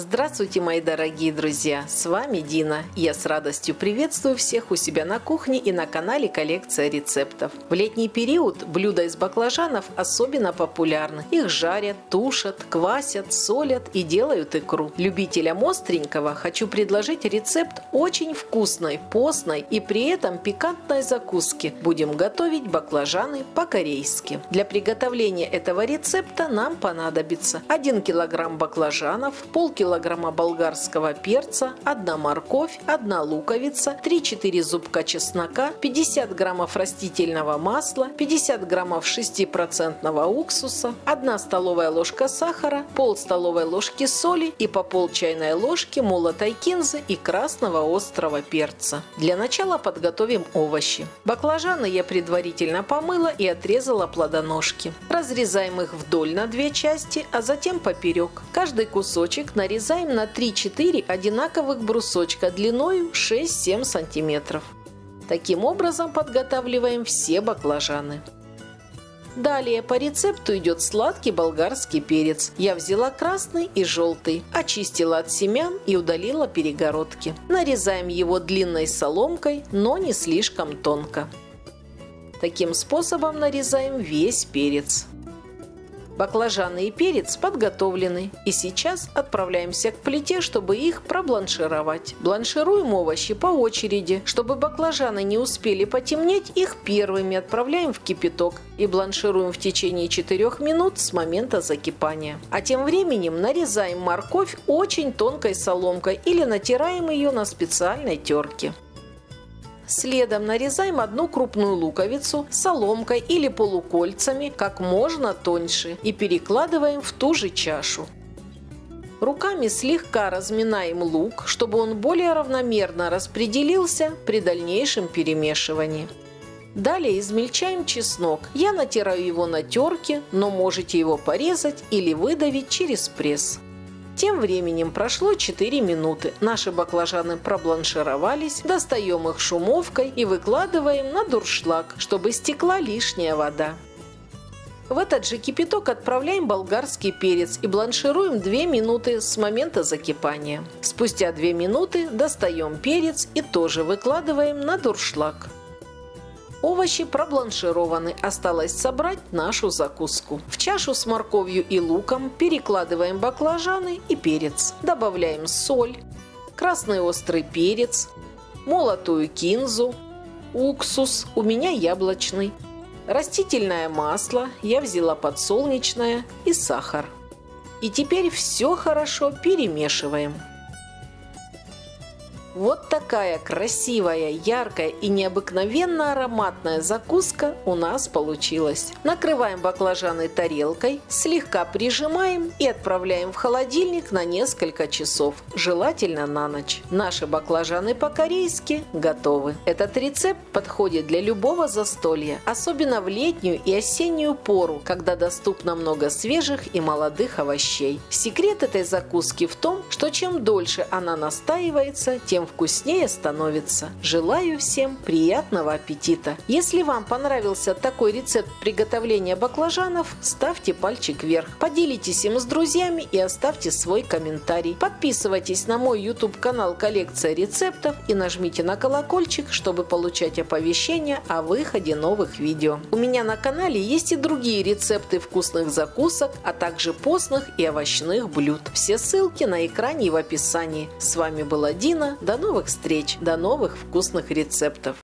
Здравствуйте, мои дорогие друзья! С вами Дина. Я с радостью приветствую всех у себя на кухне и на канале Коллекция рецептов. В летний период блюда из баклажанов особенно популярны. Их жарят, тушат, квасят, солят и делают икру. Любителям остренького хочу предложить рецепт очень вкусной, постной и при этом пикантной закуски. Будем готовить баклажаны по-корейски. Для приготовления этого рецепта нам понадобится 1 килограмм баклажанов, полкилограмма килограмма болгарского перца, 1 морковь, 1 луковица, 3-4 зубка чеснока, 50 граммов растительного масла, 50 граммов 6% уксуса, 1 столовая ложка сахара, пол столовой ложки соли и по пол чайной ложки молотой кинзы и красного острого перца. Для начала подготовим овощи. Баклажаны я предварительно помыла и отрезала плодоножки. Разрезаем их вдоль на две части, а затем поперек. Каждый кусочек нарезаем нарезаем на 3-4 одинаковых брусочка длиной 6-7 сантиметров. Таким образом подготавливаем все баклажаны. Далее по рецепту идет сладкий болгарский перец. Я взяла красный и желтый, очистила от семян и удалила перегородки. Нарезаем его длинной соломкой, но не слишком тонко. Таким способом нарезаем весь перец. Баклажаны и перец подготовлены. И сейчас отправляемся к плите, чтобы их пробланшировать. Бланшируем овощи по очереди. Чтобы баклажаны не успели потемнеть, их первыми отправляем в кипяток и бланшируем в течение 4 минут с момента закипания. А тем временем нарезаем морковь очень тонкой соломкой или натираем ее на специальной терке. Следом нарезаем одну крупную луковицу соломкой или полукольцами как можно тоньше и перекладываем в ту же чашу. Руками слегка разминаем лук, чтобы он более равномерно распределился при дальнейшем перемешивании. Далее измельчаем чеснок. Я натираю его на терке, но можете его порезать или выдавить через пресс. Тем временем прошло 4 минуты. Наши баклажаны пробланшировались, достаем их шумовкой и выкладываем на дуршлаг, чтобы стекла лишняя вода. В этот же кипяток отправляем болгарский перец и бланшируем 2 минуты с момента закипания. Спустя 2 минуты достаем перец и тоже выкладываем на дуршлаг. Овощи пробланшированы, осталось собрать нашу закуску. В чашу с морковью и луком перекладываем баклажаны и перец. Добавляем соль, красный острый перец, молотую кинзу, уксус, у меня яблочный, растительное масло, я взяла подсолнечное и сахар. И теперь все хорошо перемешиваем. Вот такая красивая, яркая и необыкновенно ароматная закуска у нас получилась. Накрываем баклажаны тарелкой, слегка прижимаем и отправляем в холодильник на несколько часов, желательно на ночь. Наши баклажаны по-корейски готовы. Этот рецепт подходит для любого застолья, особенно в летнюю и осеннюю пору, когда доступно много свежих и молодых овощей. Секрет этой закуски в том, что чем дольше она настаивается, тем вкуснее становится. Желаю всем приятного аппетита! Если вам понравился такой рецепт приготовления баклажанов, ставьте пальчик вверх, поделитесь им с друзьями и оставьте свой комментарий. Подписывайтесь на мой YouTube канал «Коллекция рецептов» и нажмите на колокольчик, чтобы получать оповещения о выходе новых видео. У меня на канале есть и другие рецепты вкусных закусок, а также постных и овощных блюд. Все ссылки на экране и в описании. С вами была Дина. До новых встреч, до новых вкусных рецептов.